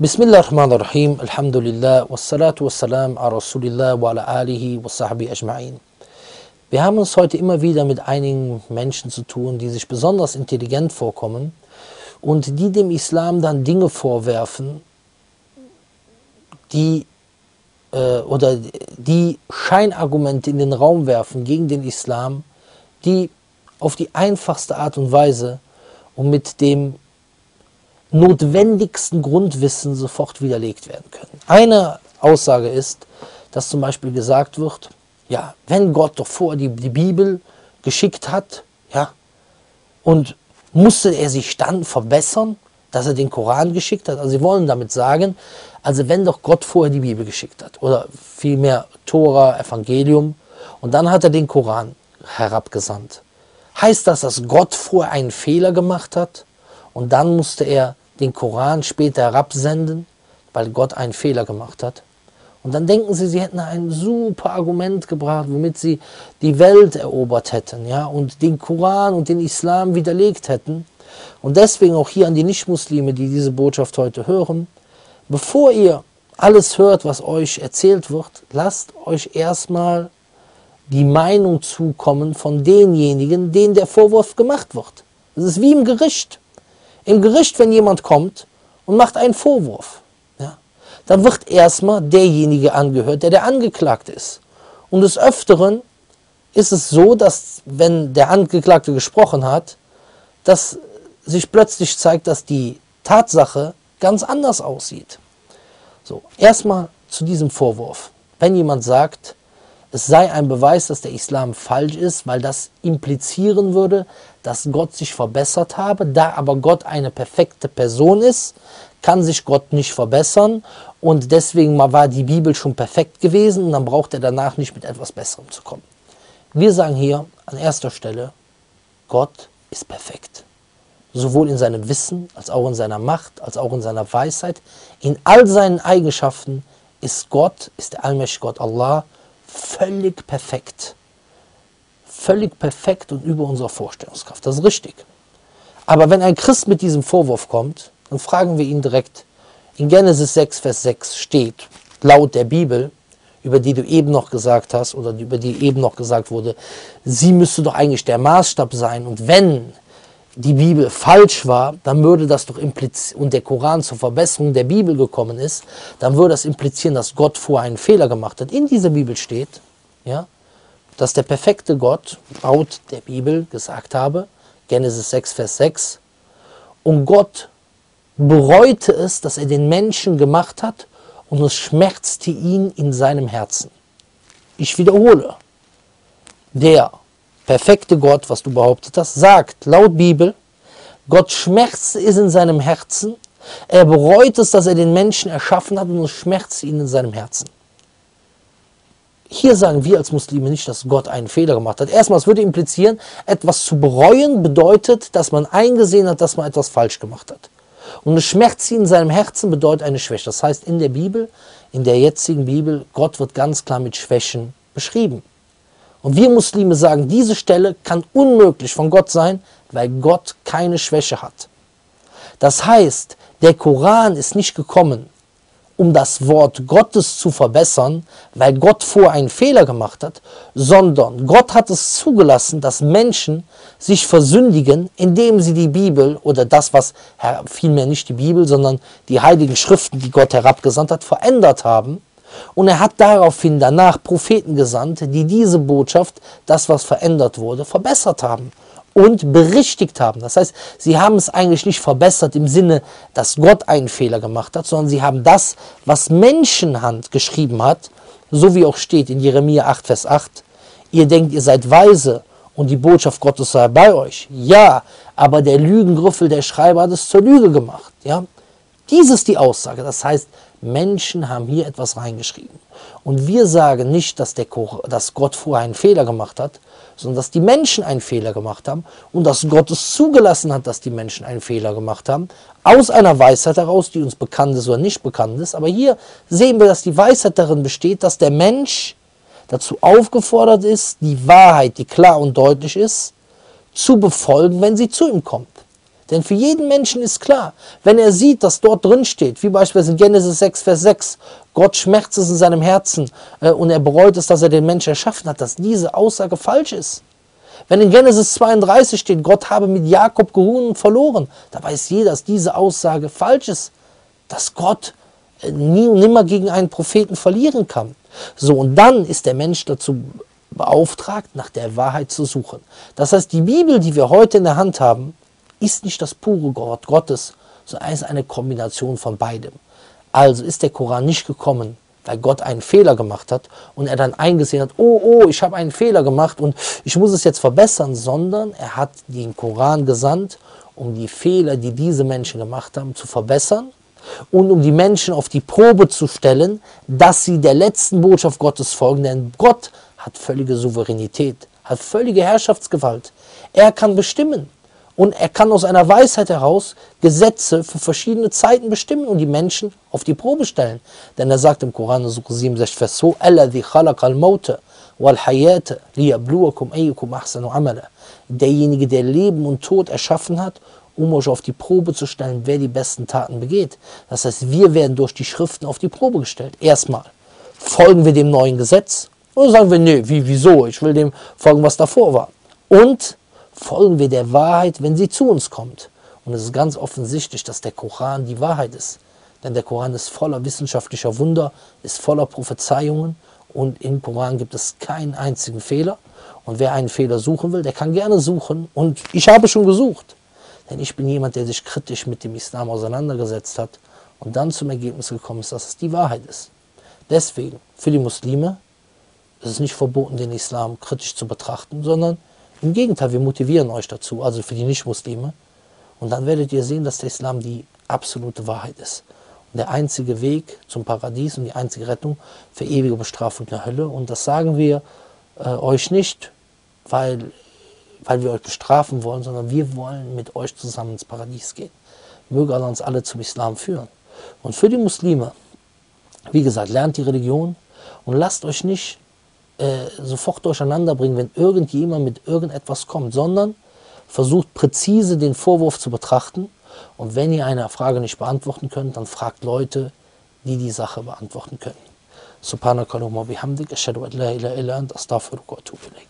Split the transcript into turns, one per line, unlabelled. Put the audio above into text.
Bismillah ar-Rahman ar-Rahim, Alhamdulillah, wassalatu wassalam a Rasulillah wa ala alihi wa sahbihi ajma'in. Wir haben uns heute immer wieder mit einigen Menschen zu tun, die sich besonders intelligent vorkommen und die dem Islam dann Dinge vorwerfen, die äh, oder die Scheinargumente in den Raum werfen gegen den Islam, die auf die einfachste Art und Weise und mit dem notwendigsten Grundwissen sofort widerlegt werden können. Eine Aussage ist, dass zum Beispiel gesagt wird, ja, wenn Gott doch vor die, die Bibel geschickt hat, ja, und musste er sich dann verbessern, dass er den Koran geschickt hat? Also sie wollen damit sagen, also wenn doch Gott vorher die Bibel geschickt hat, oder vielmehr Tora, Evangelium, und dann hat er den Koran herabgesandt. Heißt das, dass Gott vorher einen Fehler gemacht hat und dann musste er den Koran später herabsenden, weil Gott einen Fehler gemacht hat. Und dann denken sie, sie hätten ein super Argument gebracht, womit sie die Welt erobert hätten, ja, und den Koran und den Islam widerlegt hätten. Und deswegen auch hier an die Nichtmuslime, die diese Botschaft heute hören, bevor ihr alles hört, was euch erzählt wird, lasst euch erstmal die Meinung zukommen von denjenigen, denen der Vorwurf gemacht wird. Es ist wie im Gericht. Im Gericht, wenn jemand kommt und macht einen Vorwurf, ja, dann wird erstmal derjenige angehört, der der Angeklagte ist. Und des Öfteren ist es so, dass wenn der Angeklagte gesprochen hat, dass sich plötzlich zeigt, dass die Tatsache ganz anders aussieht. So, erstmal zu diesem Vorwurf. Wenn jemand sagt, es sei ein Beweis, dass der Islam falsch ist, weil das implizieren würde, dass Gott sich verbessert habe. Da aber Gott eine perfekte Person ist, kann sich Gott nicht verbessern und deswegen war die Bibel schon perfekt gewesen und dann braucht er danach nicht mit etwas Besserem zu kommen. Wir sagen hier an erster Stelle, Gott ist perfekt. Sowohl in seinem Wissen, als auch in seiner Macht, als auch in seiner Weisheit. In all seinen Eigenschaften ist Gott, ist der allmächtige Gott Allah, völlig perfekt. Völlig perfekt und über unserer Vorstellungskraft. Das ist richtig. Aber wenn ein Christ mit diesem Vorwurf kommt, dann fragen wir ihn direkt, in Genesis 6, Vers 6 steht, laut der Bibel, über die du eben noch gesagt hast oder über die eben noch gesagt wurde, sie müsste doch eigentlich der Maßstab sein. Und wenn die Bibel falsch war, dann würde das doch implizieren, und der Koran zur Verbesserung der Bibel gekommen ist, dann würde das implizieren, dass Gott vorher einen Fehler gemacht hat. In dieser Bibel steht, ja, dass der perfekte Gott laut der Bibel gesagt habe, Genesis 6, Vers 6, und Gott bereute es, dass er den Menschen gemacht hat und es schmerzte ihn in seinem Herzen. Ich wiederhole, der perfekte Gott, was du behauptet hast, sagt laut Bibel, Gott schmerzt es in seinem Herzen, er bereut es, dass er den Menschen erschaffen hat und es schmerzt ihn in seinem Herzen. Hier sagen wir als Muslime nicht, dass Gott einen Fehler gemacht hat. Erstmal, es würde implizieren, etwas zu bereuen bedeutet, dass man eingesehen hat, dass man etwas falsch gemacht hat. Und es schmerzt ihn in seinem Herzen bedeutet eine Schwäche. Das heißt, in der Bibel, in der jetzigen Bibel, Gott wird ganz klar mit Schwächen beschrieben. Und wir Muslime sagen, diese Stelle kann unmöglich von Gott sein, weil Gott keine Schwäche hat. Das heißt, der Koran ist nicht gekommen, um das Wort Gottes zu verbessern, weil Gott vor einen Fehler gemacht hat, sondern Gott hat es zugelassen, dass Menschen sich versündigen, indem sie die Bibel oder das, was vielmehr nicht die Bibel, sondern die heiligen Schriften, die Gott herabgesandt hat, verändert haben und er hat daraufhin danach Propheten gesandt, die diese Botschaft, das was verändert wurde, verbessert haben und berichtigt haben. Das heißt, sie haben es eigentlich nicht verbessert im Sinne, dass Gott einen Fehler gemacht hat, sondern sie haben das, was Menschenhand geschrieben hat, so wie auch steht in Jeremia 8, Vers 8, ihr denkt, ihr seid weise und die Botschaft Gottes sei bei euch. Ja, aber der Lügengrüffel, der Schreiber hat es zur Lüge gemacht. Ja? Dies ist die Aussage. Das heißt, Menschen haben hier etwas reingeschrieben. Und wir sagen nicht, dass, der, dass Gott vorher einen Fehler gemacht hat, sondern dass die Menschen einen Fehler gemacht haben und dass Gott es zugelassen hat, dass die Menschen einen Fehler gemacht haben, aus einer Weisheit heraus, die uns bekannt ist oder nicht bekannt ist. Aber hier sehen wir, dass die Weisheit darin besteht, dass der Mensch dazu aufgefordert ist, die Wahrheit, die klar und deutlich ist, zu befolgen, wenn sie zu ihm kommt. Denn für jeden Menschen ist klar, wenn er sieht, dass dort drin steht, wie beispielsweise in Genesis 6, Vers 6, Gott schmerzt es in seinem Herzen äh, und er bereut es, dass er den Menschen erschaffen hat, dass diese Aussage falsch ist. Wenn in Genesis 32 steht, Gott habe mit Jakob geruhen und verloren, da weiß jeder, dass diese Aussage falsch ist, dass Gott äh, nie und nimmer gegen einen Propheten verlieren kann. So, und dann ist der Mensch dazu beauftragt, nach der Wahrheit zu suchen. Das heißt, die Bibel, die wir heute in der Hand haben, ist nicht das pure Wort Gottes, sondern ist eine Kombination von beidem. Also ist der Koran nicht gekommen, weil Gott einen Fehler gemacht hat und er dann eingesehen hat, oh, oh, ich habe einen Fehler gemacht und ich muss es jetzt verbessern, sondern er hat den Koran gesandt, um die Fehler, die diese Menschen gemacht haben, zu verbessern und um die Menschen auf die Probe zu stellen, dass sie der letzten Botschaft Gottes folgen, denn Gott hat völlige Souveränität, hat völlige Herrschaftsgewalt. Er kann bestimmen und er kann aus einer Weisheit heraus Gesetze für verschiedene Zeiten bestimmen und die Menschen auf die Probe stellen. Denn er sagt im Koran, Surah 67, Vers 2, Derjenige, der Leben und Tod erschaffen hat, um euch auf die Probe zu stellen, wer die besten Taten begeht. Das heißt, wir werden durch die Schriften auf die Probe gestellt. Erstmal, folgen wir dem neuen Gesetz? Oder sagen wir, nee, wie, wieso? Ich will dem folgen, was davor war. Und folgen wir der Wahrheit, wenn sie zu uns kommt. Und es ist ganz offensichtlich, dass der Koran die Wahrheit ist. Denn der Koran ist voller wissenschaftlicher Wunder, ist voller Prophezeiungen und im Koran gibt es keinen einzigen Fehler. Und wer einen Fehler suchen will, der kann gerne suchen. Und ich habe schon gesucht. Denn ich bin jemand, der sich kritisch mit dem Islam auseinandergesetzt hat und dann zum Ergebnis gekommen ist, dass es die Wahrheit ist. Deswegen, für die Muslime ist es nicht verboten, den Islam kritisch zu betrachten, sondern im Gegenteil, wir motivieren euch dazu, also für die Nicht-Muslime. Und dann werdet ihr sehen, dass der Islam die absolute Wahrheit ist. Und der einzige Weg zum Paradies und die einzige Rettung für ewige Bestrafung der Hölle. Und das sagen wir äh, euch nicht, weil, weil wir euch bestrafen wollen, sondern wir wollen mit euch zusammen ins Paradies gehen. Möge Allah uns alle zum Islam führen. Und für die Muslime, wie gesagt, lernt die Religion und lasst euch nicht äh, sofort durcheinander bringen, wenn irgendjemand mit irgendetwas kommt, sondern versucht präzise den Vorwurf zu betrachten. Und wenn ihr eine Frage nicht beantworten könnt, dann fragt Leute, die die Sache beantworten können. Subhanakallahumma bihamdik, ashhadu an la ilaha illa ant, astaghfiruka wa atubu